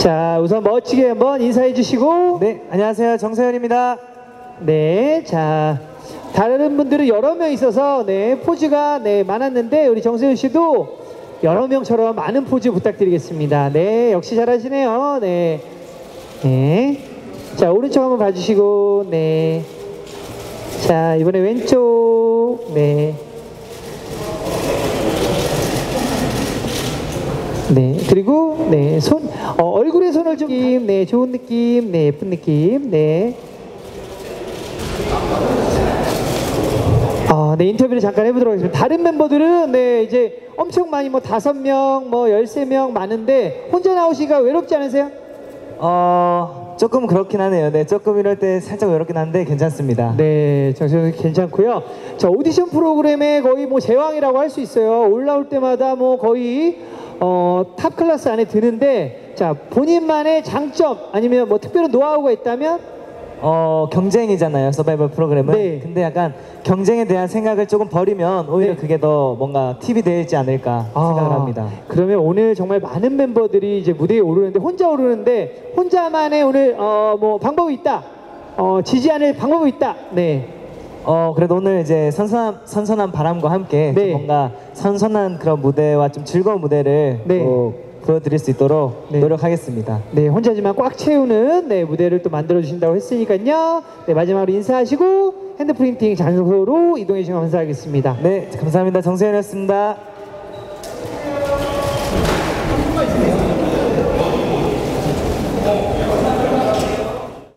자, 우선 멋지게 한번 인사해 주시고. 네, 안녕하세요. 정세현입니다. 네, 자. 다른 분들은 여러 명 있어서 네, 포즈가 네, 많았는데 우리 정세윤 씨도 여러 명처럼 많은 포즈 부탁드리겠습니다. 네, 역시 잘하시네요. 네. 네. 자, 오른쪽 한번 봐 주시고 네. 자, 이번에 왼쪽. 네. 네, 그리고 네, 손 어, 얼굴에 손을 좀 느낌, 네, 좋은 느낌, 네, 예쁜 느낌, 네. 아, 네, 인터뷰를 잠깐 해보도록 하겠습니다. 다른 멤버들은 네, 이제 엄청 많이 뭐 다섯 명, 뭐 열세 명 많은데 혼자 나오시기가 외롭지 않으세요? 어, 조금 그렇긴 하네요. 네, 조금 이럴 때 살짝 외롭긴 한데 괜찮습니다. 네, 정신 괜찮고요. 자, 오디션 프로그램의 거의 뭐 제왕이라고 할 수 있어요. 올라올 때마다 뭐 거의 어, top class 안에 드는데 자, 본인만의 장점 아니면 뭐 특별한 노하우가 있다면 어, 경쟁이잖아요. 서바이벌 프로그램은. 네. 근데 약간 경쟁에 대한 생각을 조금 버리면 오히려 네. 그게 더 뭔가 팁이 되지 않을까 생각을 합니다. 그러면 오늘 정말 많은 멤버들이 이제 무대에 오르는데 혼자 오르는데 혼자만의 오늘 어, 뭐 방법이 있다. 어, 지지 않을 방법이 있다. 네. 어, 그래도 오늘 이제 선선한, 선선한 바람과 함께 좀 네. 뭔가 선선한 그런 무대와 좀 즐거운 무대를 네. 또 보여드릴 수 있도록 네. 노력하겠습니다. 네, 혼자지만 꽉 채우는 네, 무대를 또 만들어 주신다고 했으니까요. 네, 마지막으로 인사하시고 핸드 프린팅 장소로 이동해 주시면 감사하겠습니다. 네, 감사합니다. 정세운이었습니다.